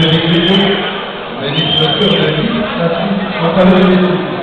Magnifique, magnifique, magnifique, magnifique, magnifique, magnifique,